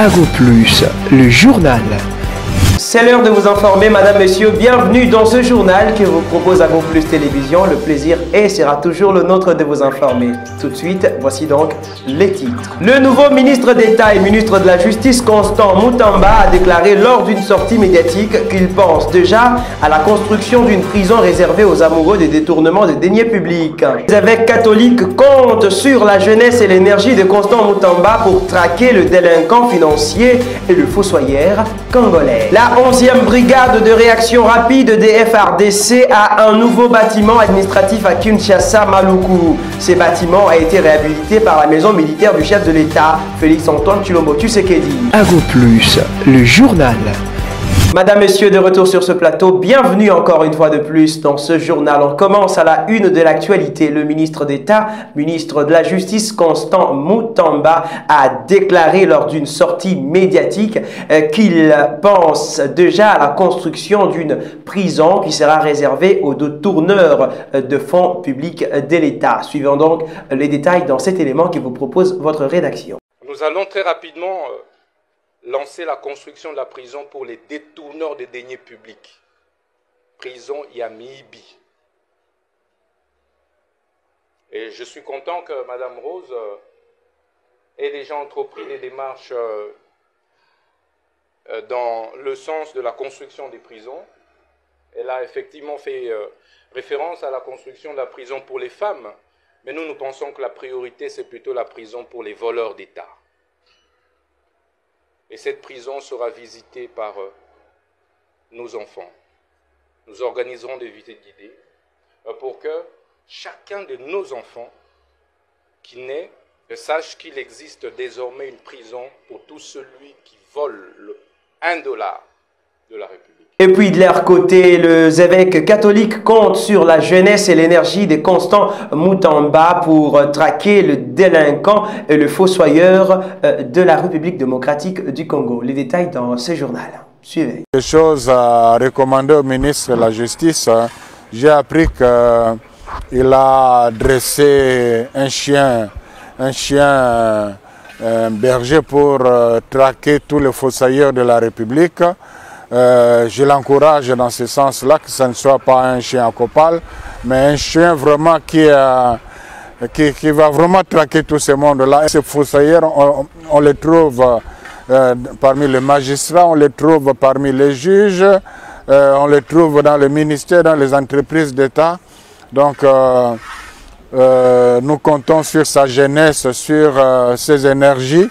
Ago Plus, le journal. C'est l'heure de vous informer, madame, monsieur. Bienvenue dans ce journal que vous propose Ago Plus Télévision. Le plaisir est sera toujours le nôtre de vous informer. Tout de suite, voici donc les titres. Le nouveau ministre d'État et ministre de la Justice, Constant Moutamba, a déclaré lors d'une sortie médiatique qu'il pense déjà à la construction d'une prison réservée aux amoureux des détournements des deniers publics. Les évêques catholiques comptent sur la jeunesse et l'énergie de Constant Moutamba pour traquer le délinquant financier et le fossoyeur congolais. La 11e brigade de réaction rapide des FRDC a un nouveau bâtiment administratif à Kinshasa, Maluku. Ce bâtiment a été réhabilité par la maison militaire du chef de l'État, Félix-Antoine Chilombo Tshisekedi. Ago Plus, le journal. Madame, Messieurs, de retour sur ce plateau, bienvenue encore une fois de plus dans ce journal. On commence à la une de l'actualité. Le ministre d'État, ministre de la Justice, Constant Moutamba, a déclaré lors d'une sortie médiatique euh, qu'il pense déjà à la construction d'une prison qui sera réservée aux détourneurs de fonds publics de l'État. Suivons donc les détails dans cet élément qui vous propose votre rédaction. Nous allons très rapidement euh, lancer la construction de la prison pour les détourneurs des deniers publics. Prison Yamibi. Et je suis content que Mme Rose euh, ait déjà entrepris des démarches euh, euh, dans le sens de la construction des prisons. Elle a effectivement fait référence à la construction de la prison pour les femmes, mais nous, nous pensons que la priorité, c'est plutôt la prison pour les voleurs d'État. Et cette prison sera visitée par euh, nos enfants. Nous organiserons des visites guidées euh, pour que chacun de nos enfants qui naît sache qu'il existe désormais une prison pour tout celui qui vole un dollar de la République. Et puis de leur côté, les évêques catholiques comptent sur la jeunesse et l'énergie de Constant Moutamba pour traquer le délinquant et le fossoyeur euh, de la République démocratique du Congo. Les détails dans ce journal. Suivez. Des choses à recommander au ministre de la Justice. Hein. J'ai appris qu'il a dressé un chien, un chien un berger pour euh, traquer tous les fossoyeurs de la République. Euh, je l'encourage dans ce sens-là, que ce ne soit pas un chien à copal, mais un chien vraiment qui, euh, qui, va vraiment traquer tout ce monde-là. Ces fossoyeurs, on, les trouve euh, parmi les magistrats, on les trouve parmi les juges, on les trouve dans les ministères, dans les entreprises d'État. Donc, nous comptons sur sa jeunesse, sur ses énergies,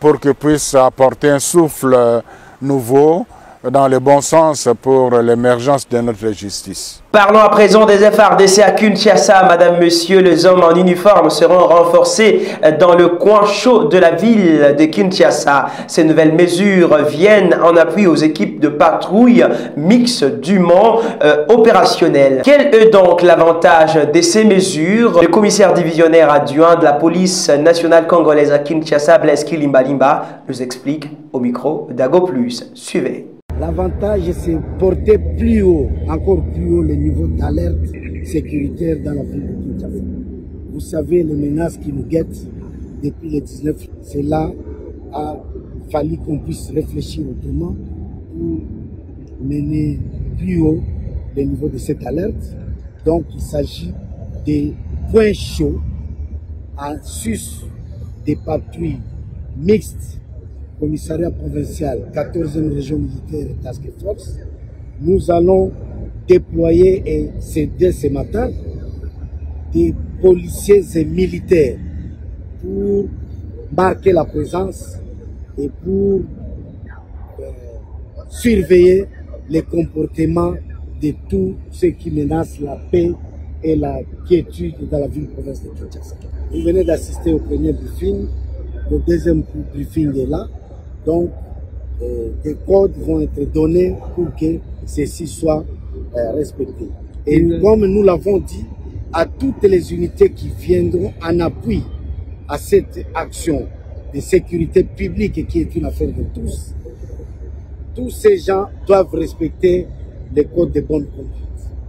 pour qu'il puisse apporter un souffle nouveau dans le bon sens pour l'émergence de notre justice. Parlons à présent des FRDC à Kinshasa. Madame, Monsieur, les hommes en uniforme seront renforcés dans le coin chaud de la ville de Kinshasa. Ces nouvelles mesures viennent en appui aux équipes de patrouille mixtes du Mont euh, opérationnelles. Quel est donc l'avantage de ces mesures? Le commissaire divisionnaire adjoint de la police nationale congolaise à Kinshasa, Blaise Kilimbalimba, nous explique au micro d'Ago Plus. Suivez. L'avantage, c'est porter plus haut, encore plus haut, le niveau d'alerte sécuritaire dans la ville de Kinshasa. Vous savez, les menaces qui nous guettent depuis le 19, cela a fallu qu'on puisse réfléchir autrement pour mener plus haut le niveau de cette alerte. Donc, il s'agit des points chauds en sus des patrouilles mixtes commissariat provincial, 14e région militaire et task force, nous allons déployer, et dès ce matin, des policiers et militaires pour marquer la présence et pour euh, surveiller les comportements de tous ceux qui menacent la paix et la quiétude dans la ville province de Kinshasa. Vous venez d'assister au premier briefing, le deuxième briefing est là. Donc, euh, des codes vont être donnés pour que ceci soit euh, respecté. Et comme nous l'avons dit, à toutes les unités qui viendront en appui à cette action de sécurité publique qui est une affaire de tous, tous ces gens doivent respecter les codes de bonne conduite.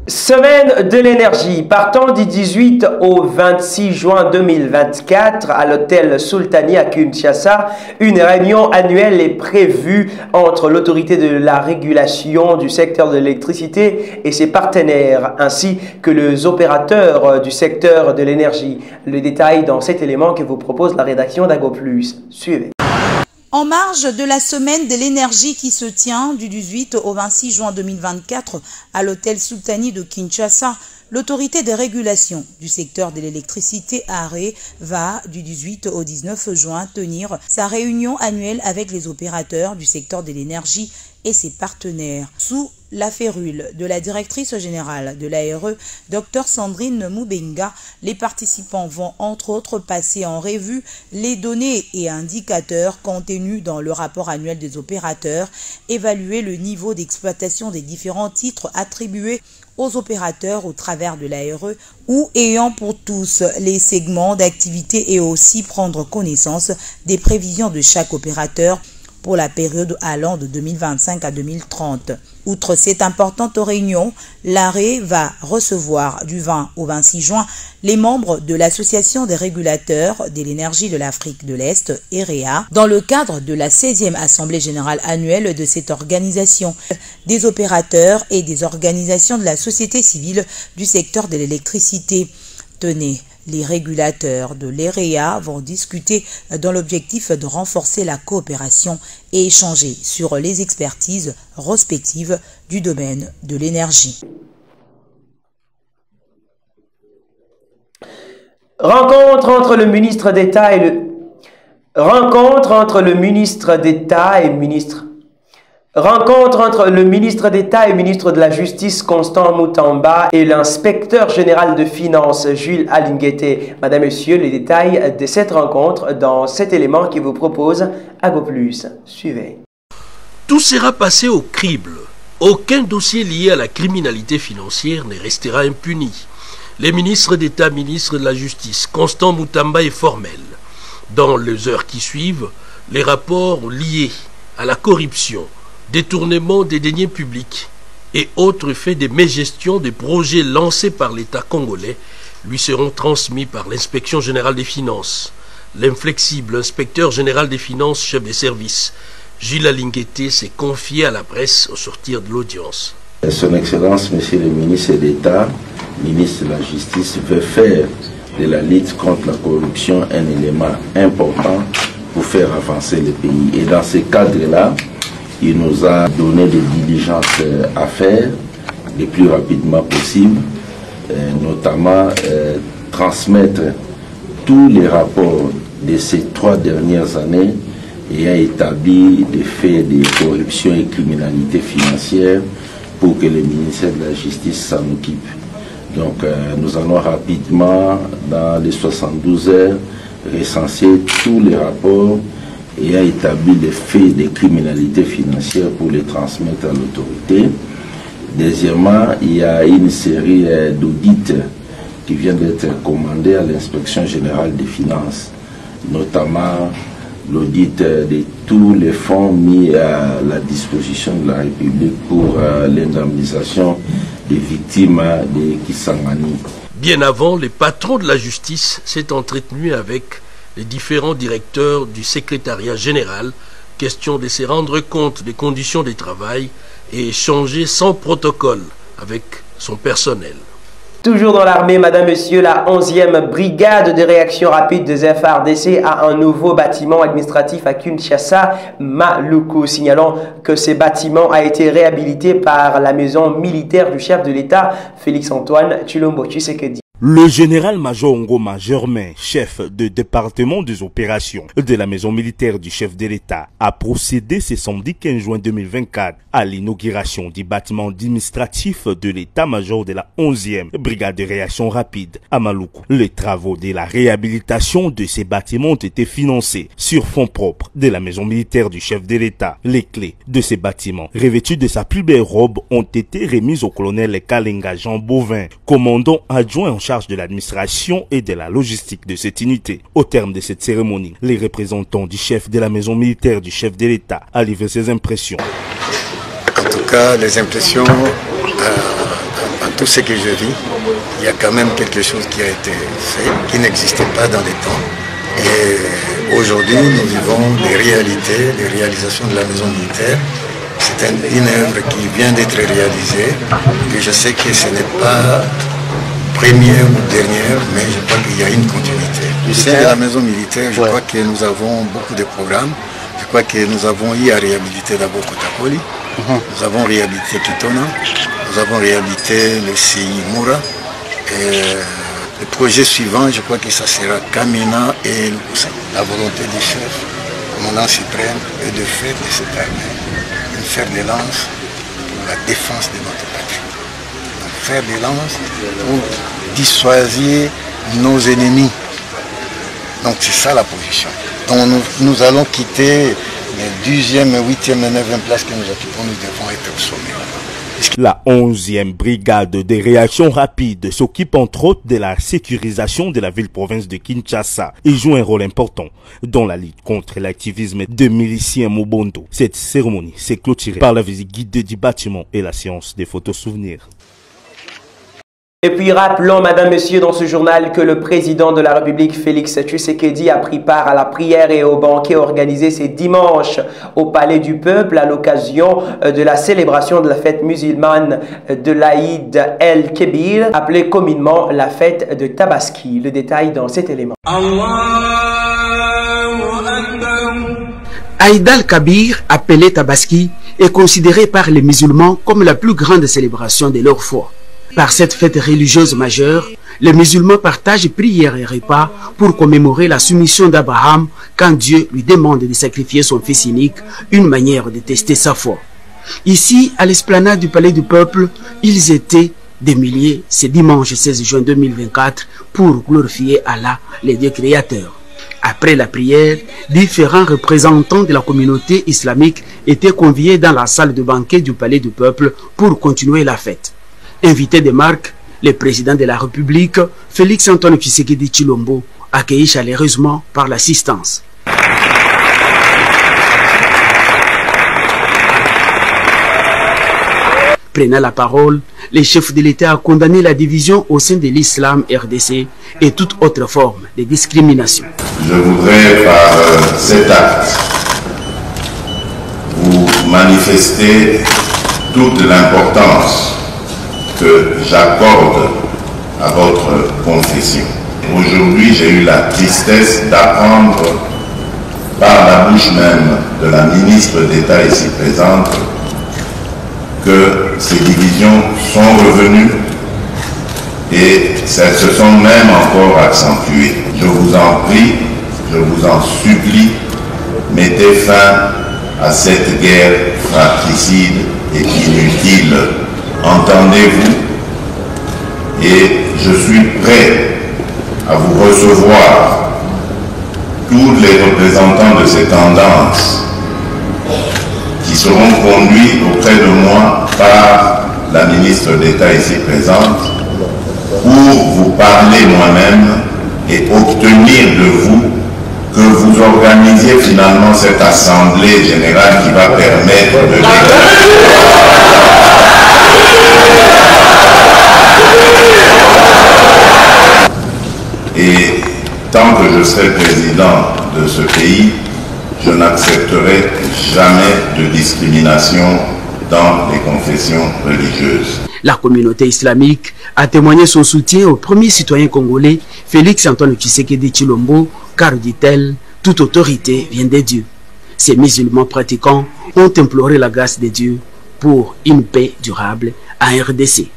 Semaine de l'énergie. Partant du 18 au 26 juin 2024 à l'hôtel Sultani à Kinshasa, une réunion annuelle est prévue entre l'autorité de la régulation du secteur de l'électricité et ses partenaires, ainsi que les opérateurs du secteur de l'énergie. Le détail dans cet élément que vous propose la rédaction d'AgoPlus. Suivez. En marge de la semaine de l'énergie qui se tient du 18 au 26 juin 2024 à l'hôtel Sultani de Kinshasa, l'autorité de régulation du secteur de l'électricité ARE va du 18 au 19 juin tenir sa réunion annuelle avec les opérateurs du secteur de l'énergie et ses partenaires. Sous la férule de la directrice générale de l'ARE, Dr Sandrine Moubenga, les participants vont entre autres passer en revue les données et indicateurs contenus dans le rapport annuel des opérateurs, évaluer le niveau d'exploitation des différents titres attribués aux opérateurs au travers de l'ARE ou ayant pour tous les segments d'activité et aussi prendre connaissance des prévisions de chaque opérateur pour la période allant de 2025 à 2030. Outre cette importante réunion, l'arrêt va recevoir du 20 au 26 juin les membres de l'Association des régulateurs de l'énergie de l'Afrique de l'Est, EREA, dans le cadre de la 16e Assemblée générale annuelle de cette organisation, des opérateurs et des organisations de la société civile du secteur de l'électricité. Tenez, les régulateurs de l'EREA vont discuter dans l'objectif de renforcer la coopération et échanger sur les expertises respectives du domaine de l'énergie. Rencontre entre le ministre d'État et le rencontre entre le ministre d'État et ministre Rencontre entre le ministre d'État et ministre de la Justice Constant Moutamba et l'inspecteur général de finances Jules Alinguete. Madame, Monsieur, les détails de cette rencontre dans cet élément qui vous propose AgoPlus. Suivez. Tout sera passé au crible. Aucun dossier lié à la criminalité financière ne restera impuni. Les ministres d'État, ministres de la Justice, Constant Moutamba est formel. Dans les heures qui suivent, les rapports liés à la corruption, détournement des deniers publics et autres faits de mégestion des projets lancés par l'État congolais lui seront transmis par l'inspection générale des finances. L'inflexible inspecteur général des finances, chef des services, Gilles Alingueté, s'est confié à la presse au sortir de l'audience. Son Excellence, Monsieur le ministre d'État, ministre de la Justice, veut faire de la lutte contre la corruption un élément important pour faire avancer le pays. Et dans ce cadre-là, il nous a donné des diligences euh, à faire le plus rapidement possible, euh, notamment euh, transmettre tous les rapports de ces trois dernières années ayant établi des faits de corruption et criminalité financière pour que le ministère de la Justice s'en occupe. Donc nous allons rapidement, dans les 72 heures, recenser tous les rapports et a établi des faits de criminalité financière pour les transmettre à l'autorité. Deuxièmement, il y a une série euh, d'audits qui vient d'être commandés à l'inspection générale des finances, notamment l'audit de tous les fonds mis à la disposition de la République pour euh, l'indemnisation des victimes de Kisangani. Bien avant, les patrons de la justice s'est entretenu avec les différents directeurs du secrétariat général, question de se rendre compte des conditions de travail et échanger sans protocole avec son personnel. Toujours dans l'armée, Madame, Monsieur, la 11e brigade de réaction rapide des FRDC a un nouveau bâtiment administratif à Kinshasa, Maluku, signalant que ce bâtiment a été réhabilité par la maison militaire du chef de l'État, Félix-Antoine Chulombo dit. Le général-major Ngoma Germain, chef de département des opérations de la maison militaire du chef de l'État, a procédé ce samedi 15 juin 2024 à l'inauguration du bâtiment administratif de l'état-major de la 11e brigade de réaction rapide à Maluku. Les travaux de la réhabilitation de ces bâtiments ont été financés sur fonds propres de la maison militaire du chef de l'État. Les clés de ces bâtiments, revêtus de sa plus belle robe, ont été remises au colonel Kalenga Jean Bovin, commandant adjoint en charge de l'administration et de la logistique de cette unité. Au terme de cette cérémonie, les représentants du chef de la maison militaire du chef de l'État a livré ses impressions. En tout cas, les impressions, euh, en tout ce que je vis, il y a quand même quelque chose qui a été fait, qui n'existait pas dans les temps. Et aujourd'hui, nous vivons des réalités, des réalisations de la maison militaire. C'est une œuvre qui vient d'être réalisée, et je sais que ce n'est pas première ou dernière, mais je crois qu'il y a une continuité. De la maison militaire, je crois que nous avons beaucoup de programmes. Je crois que nous avons eu à réhabiliter d'abord Kotakoli, nous avons réhabilité Kitona, nous avons réhabilité le CI Moura. Et le projet suivant, je crois que ça sera Kamina et Lukusa. La volonté des chefs, commandant suprême, est de faire de cette armée une fer de lance pour la défense de notre patrie. Un fer de lance pour dissuader nos ennemis. Donc c'est ça la position. Donc nous, allons quitter les 10e, 8e et 9e places que nous occupons, nous devons être au sommet. La 11e brigade des réactions rapides s'occupe entre autres de la sécurisation de la ville-province de Kinshasa et joue un rôle important dans la lutte contre l'activisme de miliciens Mobondo. Cette cérémonie s'est clôturée par la visite guidée du bâtiment et la séance des photos souvenirs. Et puis rappelons, Madame, Monsieur, dans ce journal que le président de la République, Félix Tshisekedi, a pris part à la prière et au banquet organisé ce dimanche au Palais du Peuple à l'occasion de la célébration de la fête musulmane de l'Aïd el-Kébir, appelée communément la fête de Tabaski. Le détail dans cet élément. Aïd al-Kabir, appelé Tabaski, est considéré par les musulmans comme la plus grande célébration de leur foi. Par cette fête religieuse majeure, les musulmans partagent prières et repas pour commémorer la soumission d'Abraham quand Dieu lui demande de sacrifier son fils unique, une manière de tester sa foi. Ici, à l'esplanade du Palais du Peuple, ils étaient des milliers ce dimanche 16 juin 2024 pour glorifier Allah, le Dieu créateur. Après la prière, différents représentants de la communauté islamique étaient conviés dans la salle de banquet du Palais du Peuple pour continuer la fête. Invité de marque, le président de la République, Félix Antoine Tshisekedi Chilombo, accueilli chaleureusement par l'assistance. Prenant la parole, le chef de l'État a condamné la division au sein de l'islam RDC et toute autre forme de discrimination. Je voudrais par euh, cet acte vous manifester toute l'importance que j'accorde à votre confession. Aujourd'hui, j'ai eu la tristesse d'apprendre par la bouche même de la ministre d'État ici présente que ces divisions sont revenues et elles se sont même encore accentuées. Je vous en prie, je vous en supplie, mettez fin à cette guerre fratricide et inutile entendez-vous? Et je suis prêt à vous recevoir tous les représentants de ces tendances qui seront conduits auprès de moi par la ministre d'État ici présente pour vous parler moi-même et obtenir de vous que vous organisiez finalement cette assemblée générale qui va permettre de Et tant que je serai président de ce pays, je n'accepterai jamais de discrimination dans les confessions religieuses. La communauté islamique a témoigné son soutien au premier citoyen congolais, Félix Antoine Tshisekedi Chilombo, car, dit-elle, toute autorité vient de Dieu. Ces musulmans pratiquants ont imploré la grâce de Dieu pour une paix durable à RDC.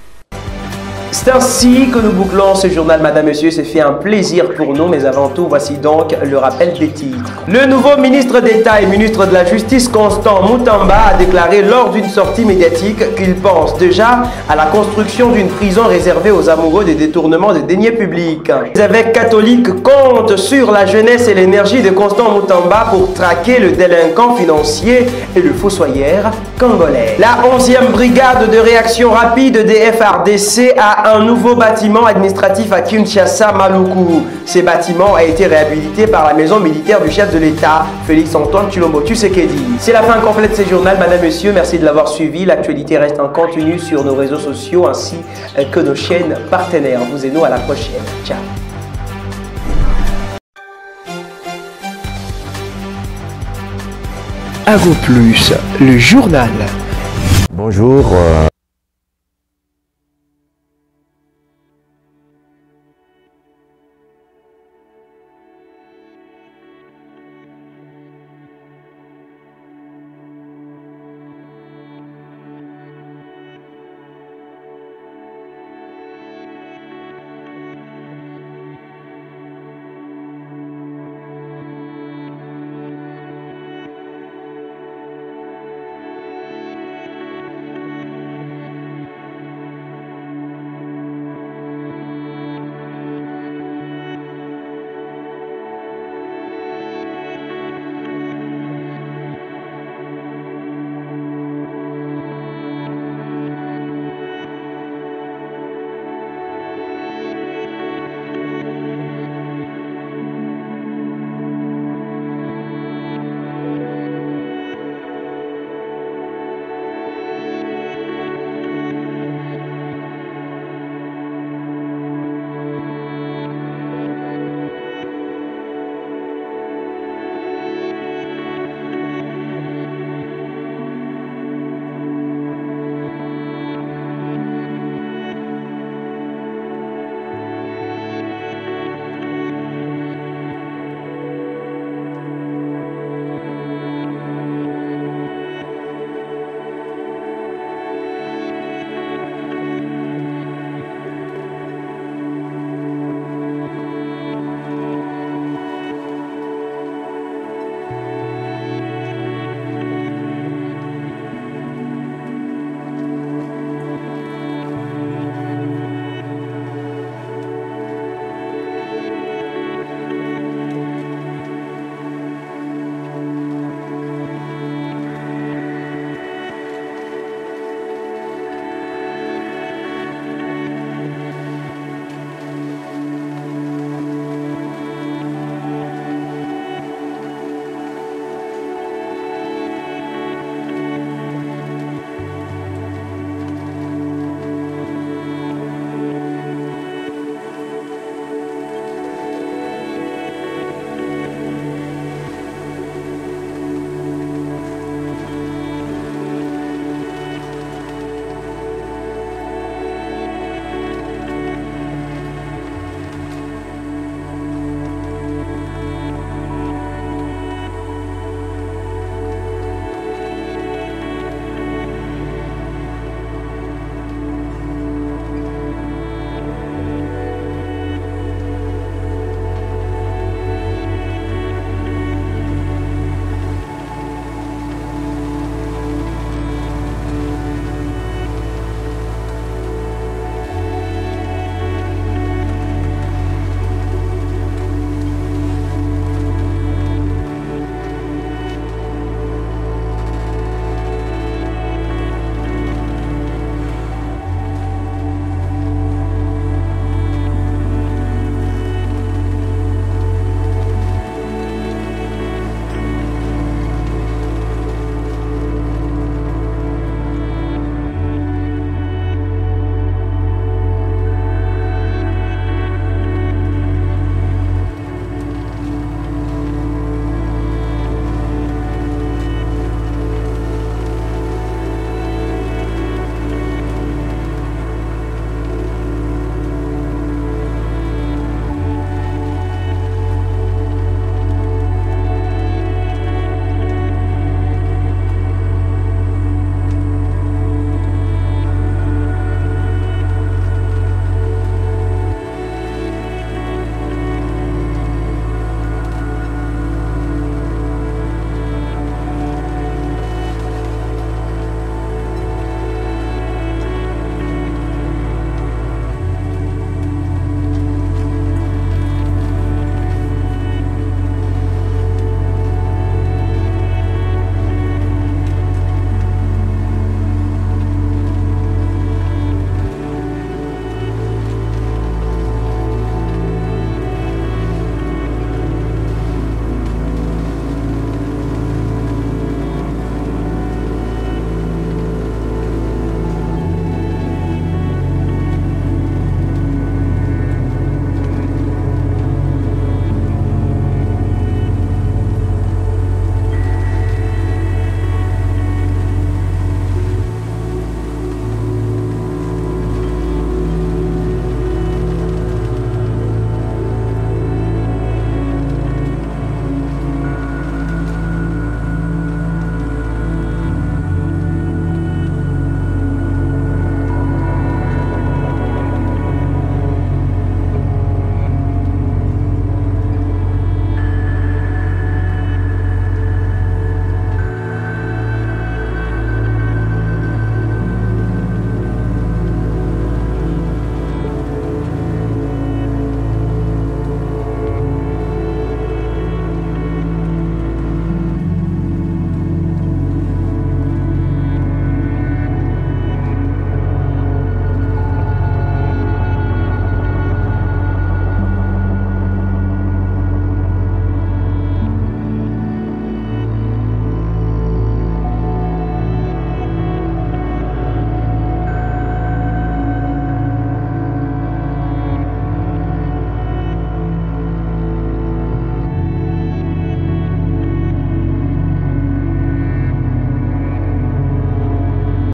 C'est ainsi que nous bouclons ce journal, Madame, Monsieur. C'est fait un plaisir pour nous, mais avant tout, voici donc le rappel des titres. Le nouveau ministre d'État et ministre de la Justice, Constant Moutamba, a déclaré lors d'une sortie médiatique qu'il pense déjà à la construction d'une prison réservée aux amoureux des détournements des deniers publics. Les évêques catholiques comptent sur la jeunesse et l'énergie de Constant Moutamba pour traquer le délinquant financier et le fossoyeur congolais. La 11e brigade de réaction rapide des FRDC a un nouveau bâtiment administratif à Kinshasa, Maluku. Ce bâtiment a été réhabilité par la maison militaire du chef de l'État, Félix-Antoine Chilombo Tshisekedi. C'est la fin complète de ce journal, madame, monsieur. Merci de l'avoir suivi. L'actualité reste en continu sur nos réseaux sociaux ainsi que nos chaînes partenaires. Vous et nous à la prochaine. Ciao. Avo Plus, le journal. Bonjour. euh,